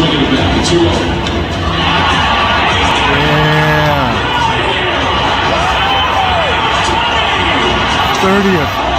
Lincoln back to 2 -0. Yeah. 30th.